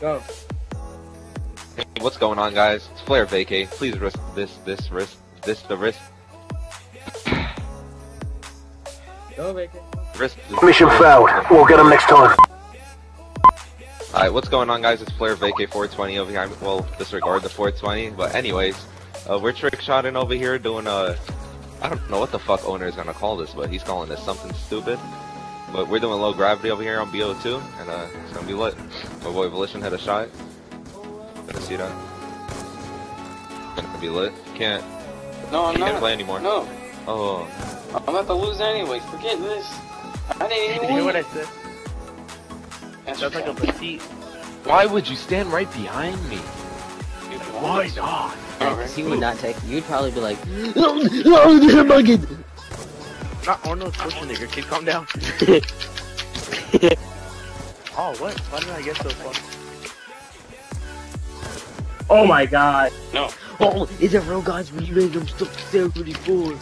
Go. Hey, what's going on, guys? It's Flare Vacay. Please risk this, this, risk, this, the risk, Go, Bacon. risk. Mission failed. We'll get them next time. Alright, what's going on, guys? It's Flare Vacay 420 over here. I'm- Well, disregard the 420, but anyways, uh, we're trick shotting over here doing a. I don't know what the fuck owner is gonna call this, but he's calling this something stupid. But we're doing low gravity over here on BO2, and uh, it's gonna be lit. My boy Volition had a shot. Gonna see that. Gonna be lit. Can't. No, I'm He can't not. play anymore. No, Oh. I'm about to lose anyway. Forget this. I didn't even you hear what. I said? That's That's like a petite. Why would you stand right behind me? Why not? Alright. He would not take. You'd probably be like, Not Arnold Schwarzenegger. Kid, calm down. oh, what? Why did I get so far? Oh my god. No. "Oh, is it real guys? We random stuff there pretty cool."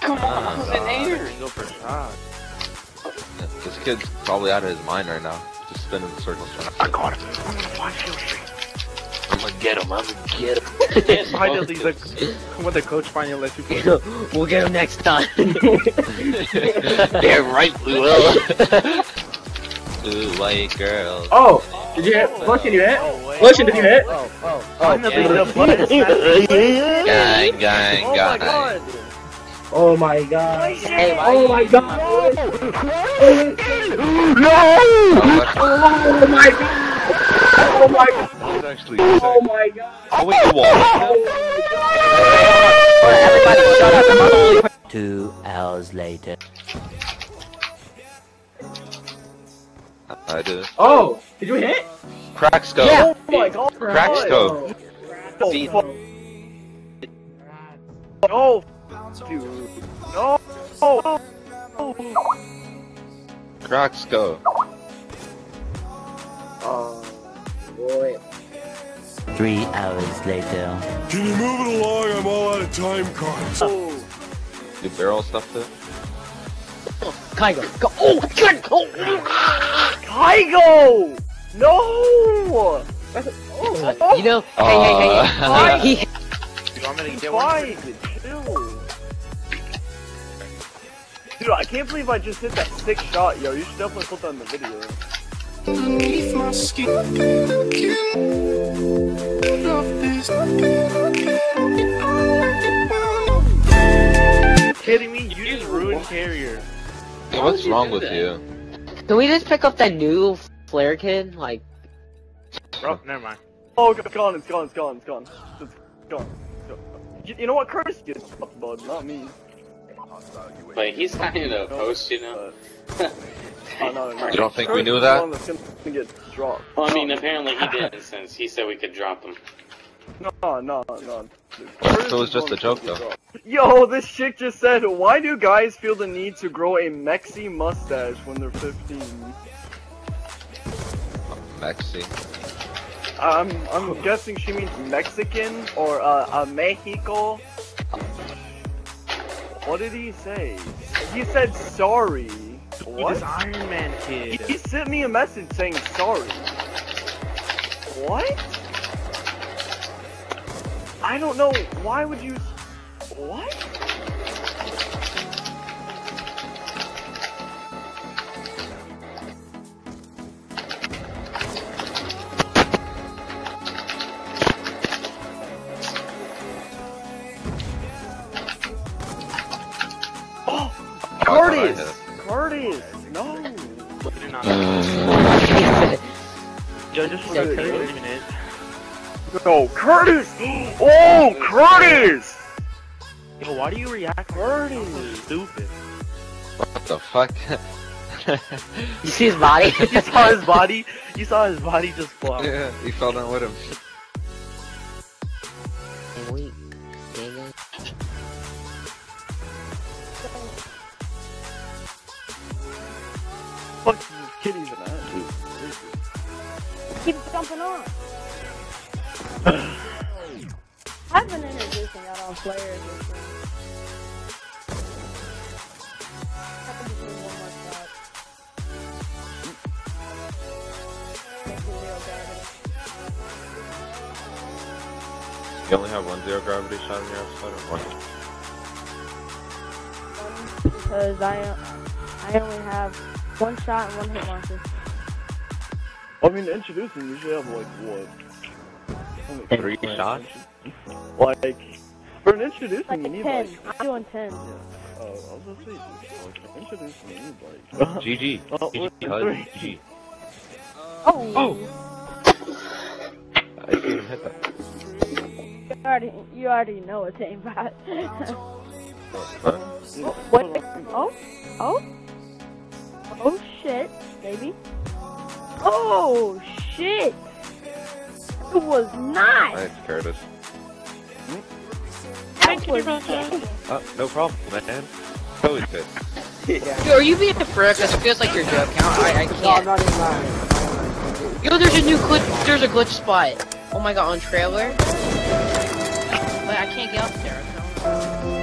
Come on, ah. I was in air. Go for a. This kid's probably out of his mind right now. Just spinning in circles trying. I got him. I'm gonna find Kill I'm gonna get him. I'm gonna get him. Yes, Finally, focus. the when the coach finally lets you play. we'll get him next time. They're right, we will. Ooh, white girls. Oh, did you hit? Flushing, you hit? Oh. Flushing, did you hit? Oh, oh, Oh, oh Finally, yeah. the blood is snapping. Gang, gang, Oh my god. Oh my god. hey, Oh my god. Oh, Oh my god. Oh my god. actually Oh my god. Oh, wait, you won. Oh Everybody shut up. I'm only- Two hours later. I do. Oh, did you hit? Cracks go. Yeah. Oh my god. Cracks go. Oh. No, dude. No. Oh. Cracks go. Three hours later. Can you move it along? I'm all out of time cards. Oh. Do barrel stuff too? Kygo, go. Oh, good. Oh. Kygo! No! Oh, You know, hey, hey, hey, Uh, hey. He, Dude, I'm gonna get one. Chill. Dude, I can't believe I just hit that sick shot, yo. You should definitely put that in the video. Underneath my skin. kidding me? You just ruined Carrier. Hey, what's wrong with that? you? can we just pick up that new flare kid? Like, Bro, never mind. Oh, it's gone, it's gone, it's gone, it's gone. It's gone. It's gone. You, you know what? Curtis gets fucked, bud, not me. But he's kind of a post, you know. Oh, no, no. You don't think we knew that? the one that's gonna get dropped. Well, I mean, apparently he didn't since he said we could drop him. No, no, no. So it was just a joke, though. Yo, this chick just said, why do guys feel the need to grow a Mexi mustache when they're 15? Mexi. I'm, I'm guessing she means Mexican or uh, a Mexico. What did he say? He said sorry. What? This Iron Man kid. He, he sent me a message saying sorry. What? I don't know. Why would you? What? Oh, Curtis! Oh, No! Yo, just for Curtis. minute. No, Curtis! Oh, Curtis! Yo, why do you react Curtis? stupid? What the fuck? you see his body? you saw his body? You saw his body just flop. yeah, he fell down with him. fuck is this kid even at? Keep jumping on. I've been introducing that on players this. You only have one zero gravity shot in your episode or one? Because I, I only have one shot and one hit marker. I mean, introducing you should have like what? Only Three three shots? Like for an introducing, Like you need ten. like. I'm doing ten. Yeah. Oh, I was gonna say, like, for introducing, you need like. GG. Uh, oh, GG, wait, GG. Oh. I didn't even hit that. You already, you already know it's aimbot. Huh? What? Oh? Oh? Oh shit, baby. Oh shit! It was not! Nice, Curtis. That was Uh, no problem, man. Always good. Yo, are you being a prick? This feels like your job count. I, I No, I'm can't. not even lying. Yo, there's a new glitch. There's a glitch spot. Oh my god, on trailer. But I can't get up there. I don't know.